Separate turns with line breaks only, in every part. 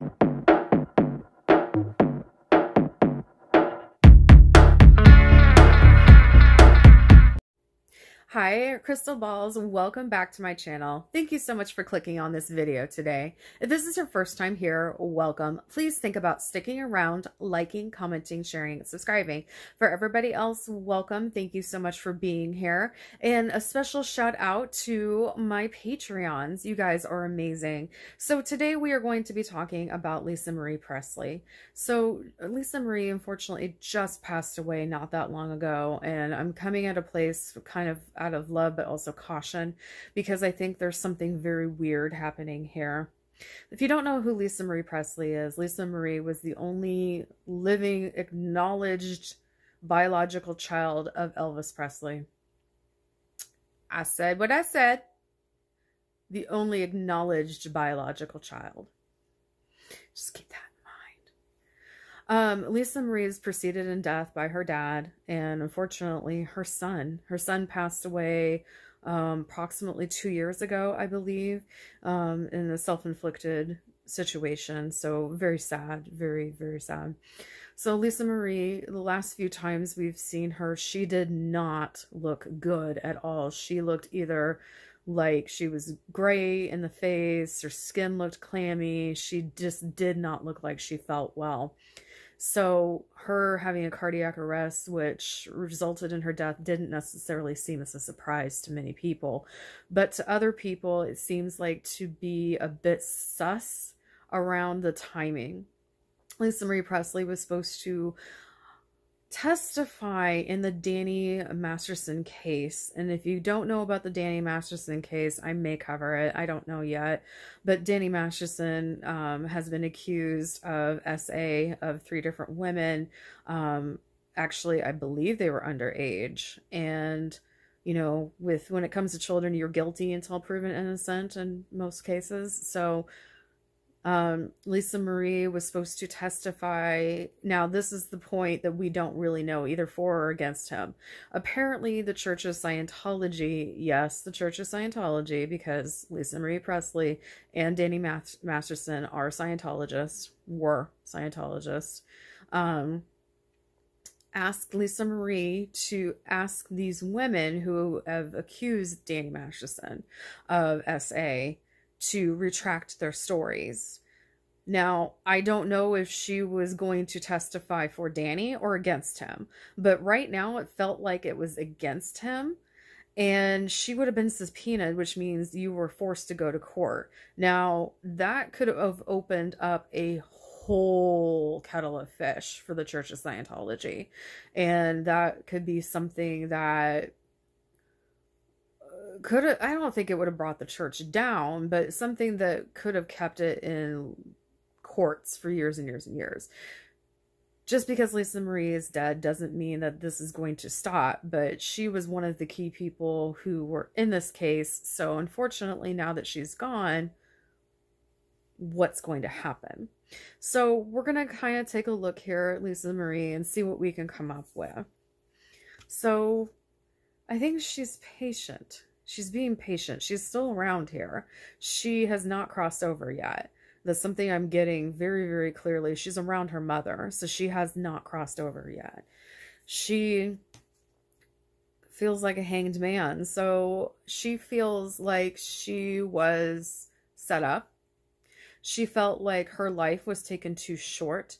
you Hi, Crystal Balls. Welcome back to my channel. Thank you so much for clicking on this video today. If this is your first time here, welcome. Please think about sticking around, liking, commenting, sharing, subscribing. For everybody else, welcome. Thank you so much for being here. And a special shout out to my Patreons. You guys are amazing. So today we are going to be talking about Lisa Marie Presley. So Lisa Marie unfortunately just passed away not that long ago, and I'm coming at a place kind of out of love, but also caution, because I think there's something very weird happening here. If you don't know who Lisa Marie Presley is, Lisa Marie was the only living, acknowledged biological child of Elvis Presley. I said what I said. The only acknowledged biological child. Just keep that um, Lisa Marie is preceded in death by her dad, and unfortunately, her son. Her son passed away um, approximately two years ago, I believe, um, in a self inflicted situation. So, very sad, very, very sad. So, Lisa Marie, the last few times we've seen her, she did not look good at all. She looked either like she was gray in the face, her skin looked clammy. She just did not look like she felt well. So her having a cardiac arrest, which resulted in her death, didn't necessarily seem as a surprise to many people. But to other people, it seems like to be a bit sus around the timing. Lisa Marie Presley was supposed to testify in the Danny Masterson case. And if you don't know about the Danny Masterson case, I may cover it. I don't know yet. But Danny Masterson um, has been accused of SA of three different women. Um, actually, I believe they were underage. And you know, with when it comes to children, you're guilty until proven innocent in most cases. So um, Lisa Marie was supposed to testify. Now, this is the point that we don't really know, either for or against him. Apparently, the Church of Scientology, yes, the Church of Scientology, because Lisa Marie Presley and Danny Masterson are Scientologists, were Scientologists, um, asked Lisa Marie to ask these women who have accused Danny Masterson of SA to retract their stories. Now, I don't know if she was going to testify for Danny or against him, but right now it felt like it was against him and she would have been subpoenaed, which means you were forced to go to court. Now, that could have opened up a whole kettle of fish for the Church of Scientology. And that could be something that could have, I don't think it would have brought the church down, but something that could have kept it in courts for years and years and years. Just because Lisa Marie is dead doesn't mean that this is going to stop, but she was one of the key people who were in this case. So, unfortunately, now that she's gone, what's going to happen? So, we're going to kind of take a look here at Lisa Marie and see what we can come up with. So, I think she's patient. She's being patient. She's still around here. She has not crossed over yet. That's something I'm getting very, very clearly. She's around her mother, so she has not crossed over yet. She feels like a hanged man. So she feels like she was set up. She felt like her life was taken too short.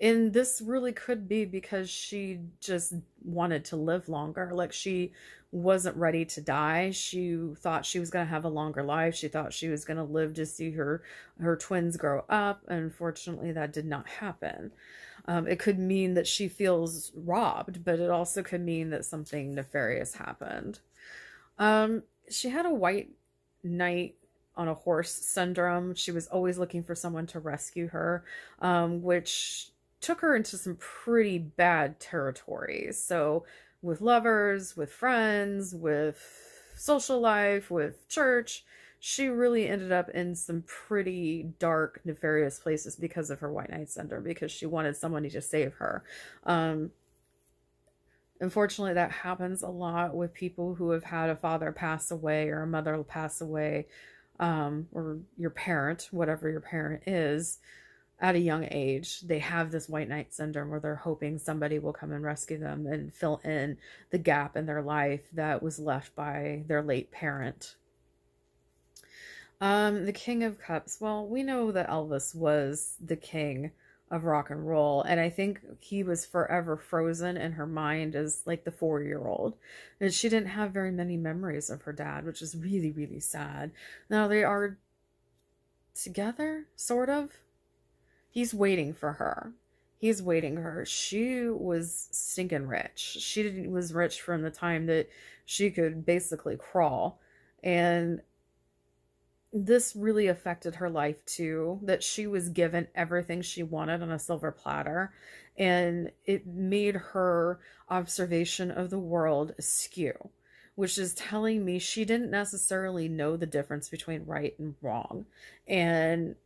And this really could be because she just wanted to live longer. Like she wasn't ready to die. She thought she was going to have a longer life. She thought she was going to live to see her her twins grow up. Unfortunately, that did not happen. Um, it could mean that she feels robbed, but it also could mean that something nefarious happened. Um, she had a white knight on a horse syndrome. She was always looking for someone to rescue her, um, which took her into some pretty bad territories. So with lovers, with friends, with social life, with church. She really ended up in some pretty dark, nefarious places because of her white knight syndrome, because she wanted somebody to save her. Um, unfortunately, that happens a lot with people who have had a father pass away or a mother pass away, um, or your parent, whatever your parent is. At a young age, they have this white knight syndrome where they're hoping somebody will come and rescue them and fill in the gap in their life that was left by their late parent. Um, the King of Cups. Well, we know that Elvis was the king of rock and roll, and I think he was forever frozen in her mind as like the four year old. And she didn't have very many memories of her dad, which is really, really sad. Now they are together, sort of he's waiting for her. He's waiting her. She was stinking rich. She was rich from the time that she could basically crawl. And this really affected her life too that she was given everything she wanted on a silver platter and it made her observation of the world askew which is telling me she didn't necessarily know the difference between right and wrong and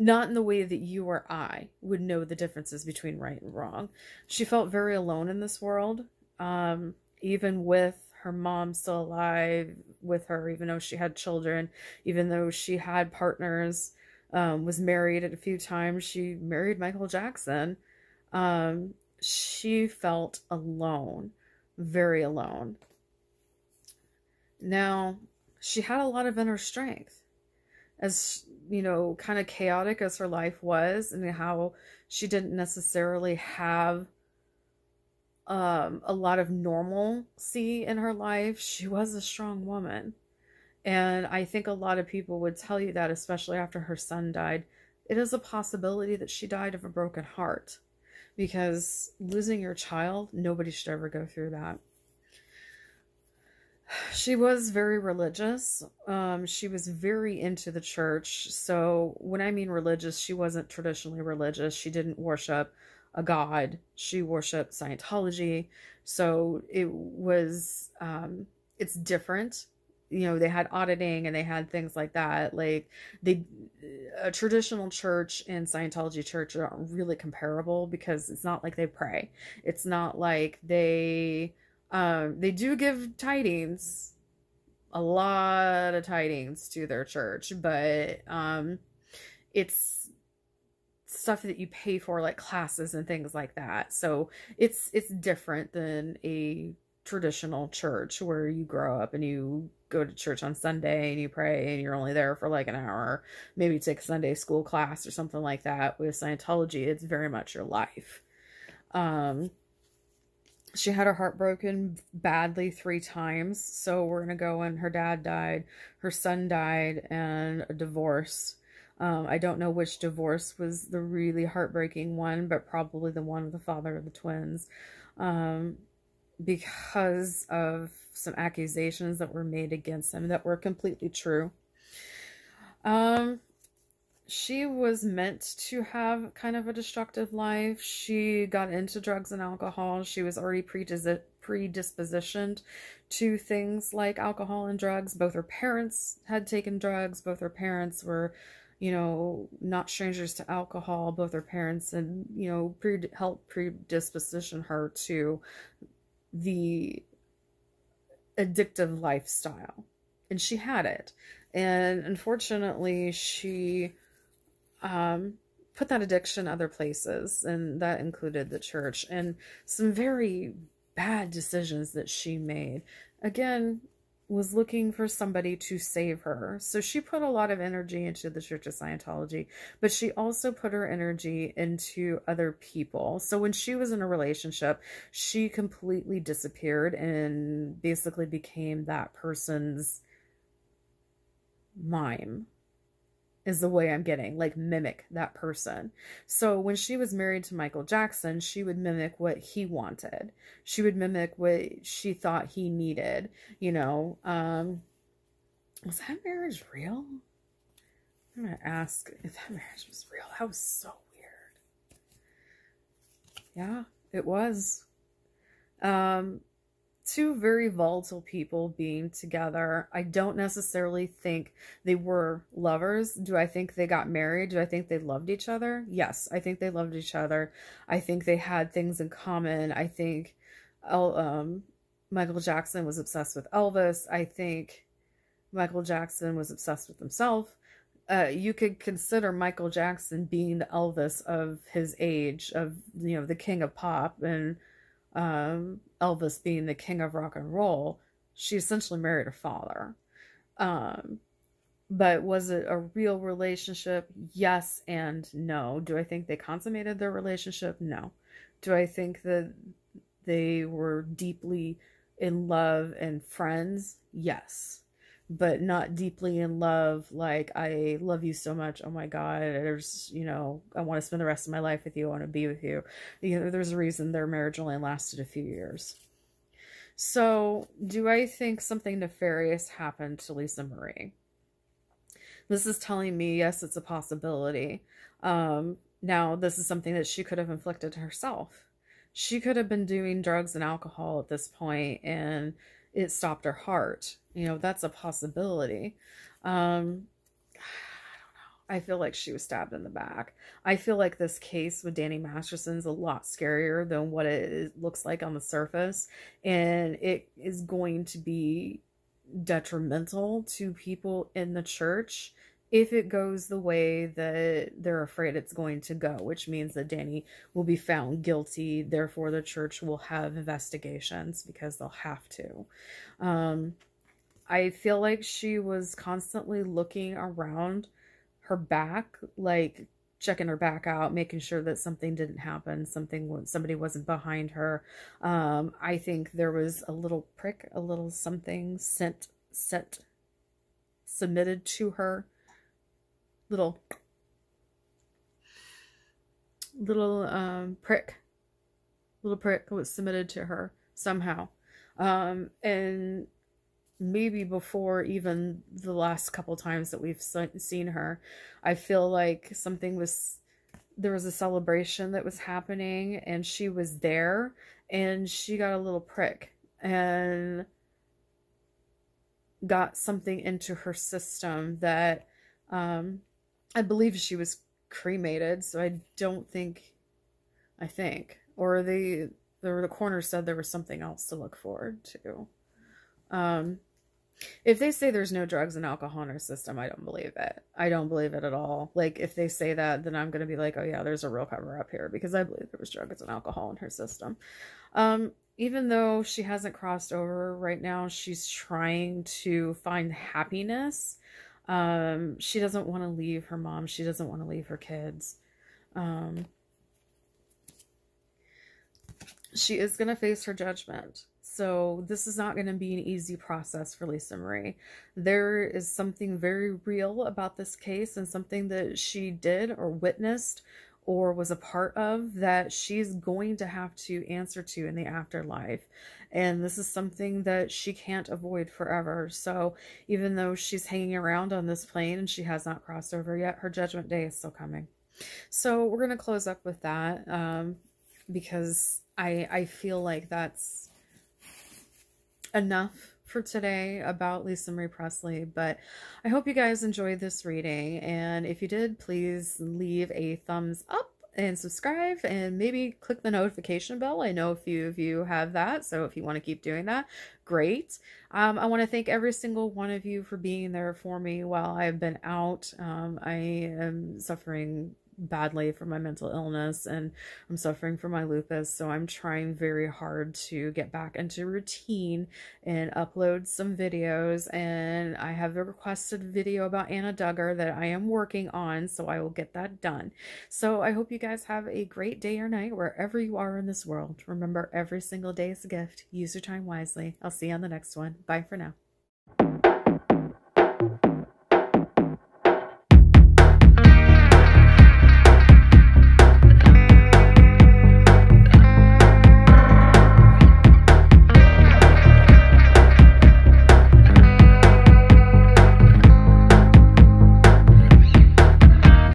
not in the way that you or I would know the differences between right and wrong. She felt very alone in this world, um, even with her mom still alive with her, even though she had children, even though she had partners, um, was married a few times. She married Michael Jackson. Um, she felt alone, very alone. Now, she had a lot of inner strength as you know kind of chaotic as her life was and how she didn't necessarily have um, a lot of normalcy in her life she was a strong woman. And i think a lot of people would tell you that especially after her son died it is a possibility that she died of a broken heart because losing your child nobody should ever go through that she was very religious. Um, she was very into the church. So when I mean religious, she wasn't traditionally religious. She didn't worship a god. She worshiped Scientology. So it was, um, it's different. You know, they had auditing and they had things like that. Like they, a traditional church and Scientology church are really comparable because it's not like they pray. It's not like they, um, they do give tidings, a lot of tidings to their church, but um, it's stuff that you pay for, like classes and things like that. So it's it's different than a traditional church where you grow up and you go to church on Sunday and you pray and you're only there for like an hour. Maybe take a Sunday school class or something like that. With Scientology, it's very much your life. Um, she had her heart broken badly three times. So we're gonna go and her dad died, her son died, and a divorce. Um, I don't know which divorce was the really heartbreaking one, but probably the one with the father of the twins, um, because of some accusations that were made against him that were completely true. Um, she was meant to have kind of a destructive life. She got into drugs and alcohol. She was already predis- predispositioned to things like alcohol and drugs. Both her parents had taken drugs. Both her parents were, you know, not strangers to alcohol. Both her parents and, you know, pre- helped predisposition her to the addictive lifestyle. And she had it. And unfortunately, she um, put that addiction other places, and that included the church, and some very bad decisions that she made. Again, was looking for somebody to save her. So she put a lot of energy into the Church of Scientology, but she also put her energy into other people. So when she was in a relationship, she completely disappeared and basically became that person's mime is the way I'm getting, like mimic that person. So when she was married to Michael Jackson, she would mimic what he wanted. She would mimic what she thought he needed, you know. Um was that marriage real? I'm gonna ask if that marriage was real. That was so weird. Yeah, it was. Um two very volatile people being together. I don't necessarily think they were lovers. Do I think they got married? Do I think they loved each other? Yes, I think they loved each other. I think they had things in common. I think um, Michael Jackson was obsessed with Elvis. I think Michael Jackson was obsessed with himself. uh, you could consider Michael Jackson being the Elvis of his age, of you know the king of pop, and um, Elvis being the king of rock and roll. She essentially married her father. Um, but was it a real relationship? Yes and no. Do I think they consummated their relationship? No. Do I think that they were deeply in love and friends? Yes. But not deeply in love, like, I love you so much. Oh my God. There's, you know, I want to spend the rest of my life with you. I want to be with you. You know, there's a reason their marriage only lasted a few years. So, do I think something nefarious happened to Lisa Marie? This is telling me, yes, it's a possibility. Um, now, this is something that she could have inflicted herself. She could have been doing drugs and alcohol at this point and it stopped her heart. You know, that's a possibility. Um, I feel like she was stabbed in the back. I feel like this case with Danny Masterson's is a lot scarier than what it looks like on the surface. And it is going to be detrimental to people in the church if it goes the way that they're afraid it's going to go, which means that Danny will be found guilty. Therefore, the church will have investigations because they'll have to. Um, I feel like she was constantly looking around her back, like checking her back out, making sure that something didn't happen, something somebody wasn't behind her. Um, I think there was a little prick, a little something sent set submitted to her. Little little um, prick. Little prick was submitted to her somehow. Um, and maybe before even the last couple times that we've seen her i feel like something was there was a celebration that was happening and she was there and she got a little prick and got something into her system that um, I believe she was cremated, so I don't think, I think, or they, the, the coroner said there was something else to look forward to. Um, if they say there's no drugs and alcohol in her system, I don't believe it. I don't believe it at all. Like, if they say that, then I'm going to be like, oh, yeah, there's a real cover up here because I believe there was drugs and alcohol in her system. Um, even though she hasn't crossed over right now, she's trying to find happiness um, she doesn't want to leave her mom. She doesn't want to leave her kids. Um, she is going to face her judgment. So this is not going to be an easy process for Lisa Marie. There is something very real about this case and something that she did or witnessed or was a part of that she's going to have to answer to in the afterlife. And this is something that she can't avoid forever. So even though she's hanging around on this plane and she has not crossed over yet, her judgment day is still coming. So we're going to close up with that um, because I, I feel like that's enough for today about Lisa Marie Presley, but I hope you guys enjoyed this reading. And if you did, please leave a thumbs up and subscribe and maybe click the notification bell. I know a few of you have that, so if you want to keep doing that, great. Um, I want to thank every single one of you for being there for me while I've been out. Um, I am suffering badly from my mental illness and I'm suffering from my lupus. So I'm trying very hard to get back into routine and upload some videos. And I have a requested video about Anna Duggar that I am working on. So I will get that done. So I hope you guys have a great day or night wherever you are in this world. Remember, every single day is a gift. Use your time wisely. I'll see you on the next one. Bye for now.